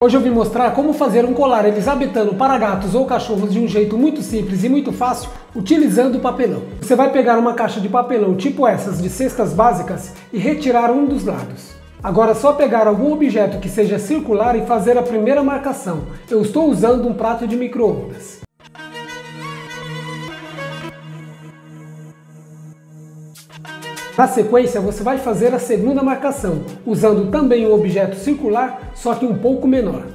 Hoje eu vim mostrar como fazer um colar elisabetano para gatos ou cachorros de um jeito muito simples e muito fácil, utilizando papelão. Você vai pegar uma caixa de papelão tipo essas de cestas básicas e retirar um dos lados. Agora é só pegar algum objeto que seja circular e fazer a primeira marcação. Eu estou usando um prato de micro-ondas. Na sequência, você vai fazer a segunda marcação, usando também um objeto circular, só que um pouco menor.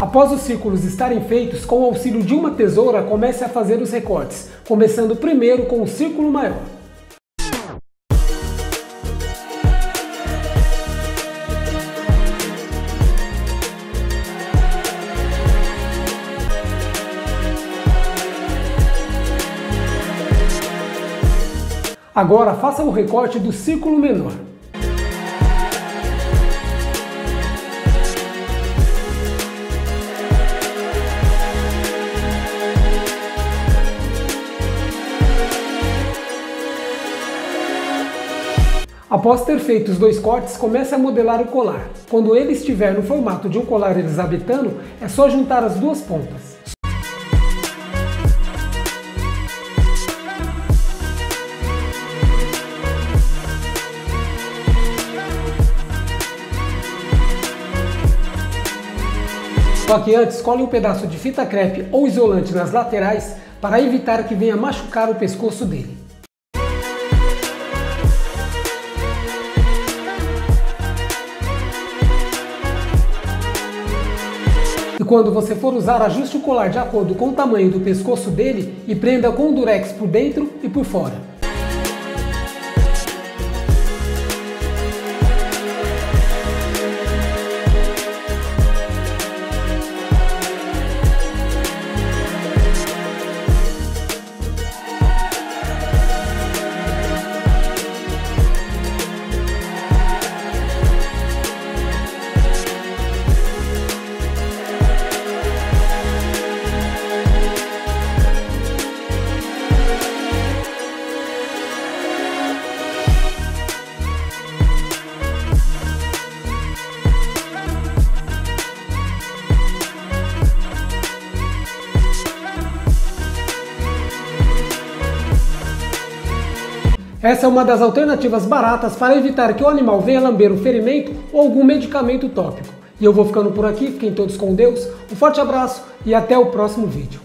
Após os círculos estarem feitos, com o auxílio de uma tesoura, comece a fazer os recortes, começando primeiro com o círculo maior. Agora faça o recorte do círculo menor. Após ter feito os dois cortes, comece a modelar o colar. Quando ele estiver no formato de um colar elisabetano, é só juntar as duas pontas. Só que antes, cole um pedaço de fita crepe ou isolante nas laterais para evitar que venha machucar o pescoço dele. E quando você for usar, ajuste o colar de acordo com o tamanho do pescoço dele e prenda com o durex por dentro e por fora. Essa é uma das alternativas baratas para evitar que o animal venha lamber um ferimento ou algum medicamento tópico. E eu vou ficando por aqui, fiquem todos com Deus, um forte abraço e até o próximo vídeo.